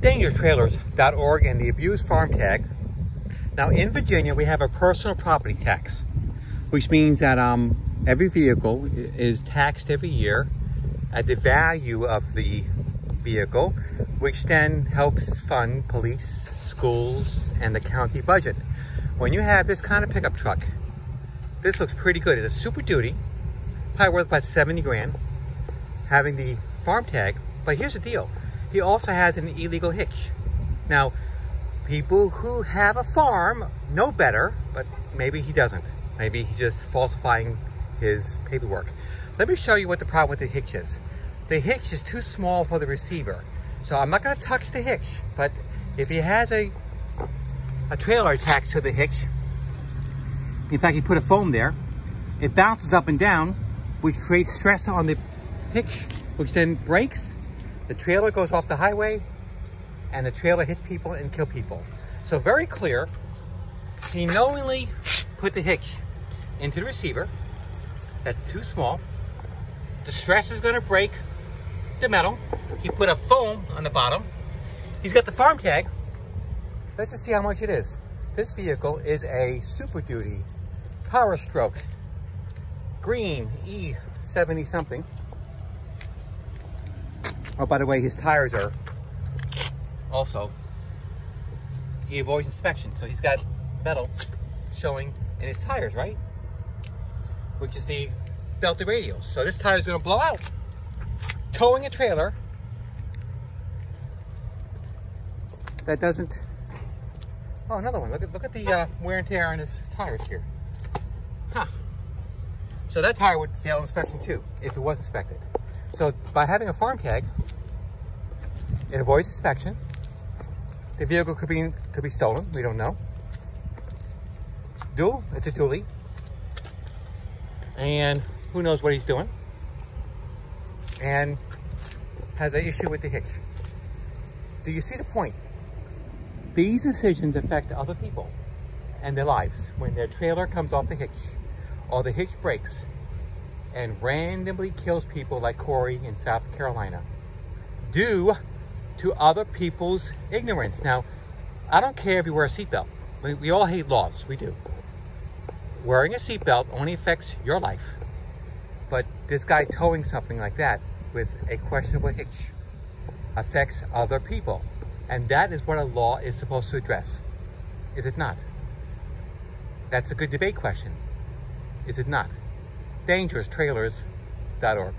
dangeroustrailers.org and the abused farm tag. Now in Virginia, we have a personal property tax, which means that um, every vehicle is taxed every year at the value of the vehicle, which then helps fund police, schools, and the county budget. When you have this kind of pickup truck, this looks pretty good. It's a Super Duty, probably worth about 70 grand, having the farm tag. But here's the deal. He also has an illegal hitch. Now, people who have a farm know better, but maybe he doesn't. Maybe he's just falsifying his paperwork. Let me show you what the problem with the hitch is. The hitch is too small for the receiver. So I'm not gonna touch the hitch, but if he has a, a trailer attached to the hitch, in fact, he put a foam there, it bounces up and down, which creates stress on the hitch, which then breaks, the trailer goes off the highway, and the trailer hits people and kill people. So very clear, he knowingly put the hitch into the receiver, that's too small. The stress is gonna break the metal. He put a foam on the bottom. He's got the farm tag. Let's just see how much it is. This vehicle is a Super Duty Power Stroke green E70 something. Oh, by the way, his tires are also, he avoids inspection. So he's got metal showing in his tires, right? Which is the belted radials. So this tire is gonna blow out. Towing a trailer that doesn't, oh, another one. Look at, look at the uh, wear and tear on his tires here. Huh. So that tire would fail inspection too, if it was inspected. So by having a farm tag, it avoids inspection. The vehicle could be could be stolen. We don't know. Dual, it's a dually. And who knows what he's doing. And has an issue with the hitch. Do you see the point? These decisions affect other people and their lives. When their trailer comes off the hitch or the hitch breaks and randomly kills people like Corey in South Carolina due to other people's ignorance. Now, I don't care if you wear a seatbelt. We, we all hate laws, we do. Wearing a seatbelt only affects your life. But this guy towing something like that with a questionable hitch affects other people. And that is what a law is supposed to address. Is it not? That's a good debate question. Is it not? DangerousTrailers.org.